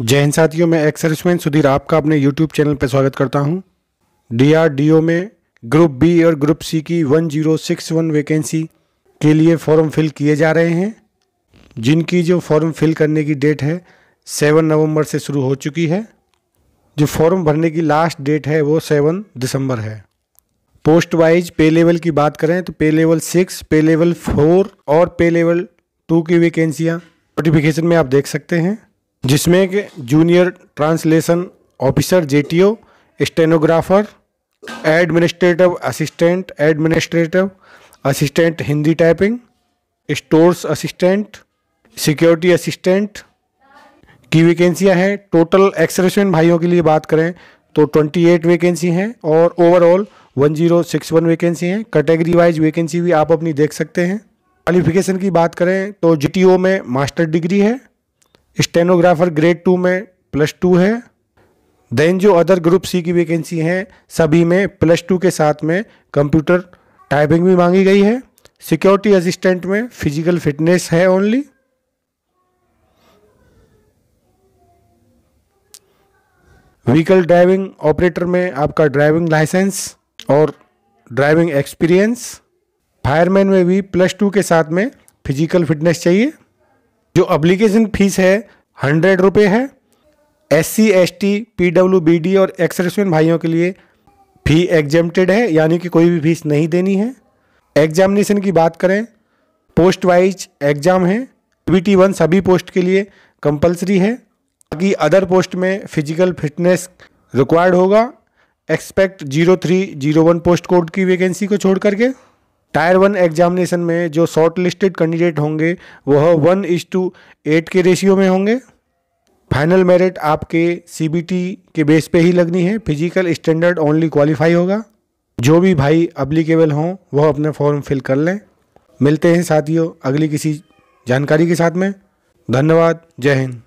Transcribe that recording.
जय हिंद साथियों, मैं एक्स सुधीर, आपका अपने यूट्यूब चैनल पर स्वागत करता हूँ। डीआरडीओ में ग्रुप बी और ग्रुप सी की 1061 वैकेंसी के लिए फॉर्म फिल किए जा रहे हैं। जिनकी जो फॉर्म फिल करने की डेट है सेवन नवंबर से शुरू हो चुकी है। जो फॉर्म भरने की लास्ट डेट है, वो सेवन दिसंबर है। पोस्ट वाइज पे लेवल की बात करें तो pay level six pay level four और पे लेवल टू की वैकेंसियाँ नोटिफिकेशन में आप देख सकते हैं। जिसमें कि junior translation officer JTO, stenographer, administrative assistant administrative, assistant Hindi typing, stores assistant, security assistant की वैकेंसियाँ हैं। टोटल एक्सरेशन भाइयों के लिए बात करें तो 28 वैकेंसी हैं और ओवरऑल 1061 वैकेंसी हैं। कैटेगरी वाइज वैकेंसी भी आप अपनी देख सकते हैं। क्वालिफिकेशन की बात करें तो जी में मास्टर डिग्री है। स्टेनोग्राफर ग्रेड टू में प्लस टू है। देन जो अदर ग्रुप सी की वैकेंसी हैं, सभी में प्लस टू के साथ में कंप्यूटर टाइपिंग भी मांगी गई है। सिक्योरिटी असिस्टेंट में फ़िज़िकल फिटनेस है ओनली व्हीकल ड्राइविंग ऑपरेटर में आपका ड्राइविंग लाइसेंस और ड्राइविंग एक्सपीरियंस फायरमैन में भी प्लस टू के साथ में फ़िज़िकल फिटनेस चाहिए। जो अप्लीकेशन फ़ीस है हंड्रेड रुपये है S C S T P W B D और एक्सरेसमेंट भाइयों के लिए फ़ी एग्जेम्प्टेड है, यानी कि कोई भी फ़ीस नहीं देनी है। एग्जामिनेशन की बात करें पोस्ट वाइज एग्ज़ाम है बी टी वन सभी पोस्ट के लिए कंपलसरी है, बाकी अदर पोस्ट में फ़िज़िकल फिटनेस रिक्वायर्ड होगा। Expect zero three zero one post code की वैकेंसी को छोड़ करके। टायर वन एग्जामिनेशन में जो शॉर्ट लिस्टेड कैंडिडेट होंगे, वह वन इज़ टू एट के रेशियो में होंगे। फाइनल मेरिट आपके सीबीटी के बेस पे ही लगनी है। फ़िज़िकल स्टैंडर्ड ओनली क्वालिफाई होगा। जो भी भाई अप्लीकेबल हों, वह अपना फॉर्म फिल कर लें। मिलते हैं साथियों अगली किसी जानकारी के साथ में। धन्यवाद। जय हिंद।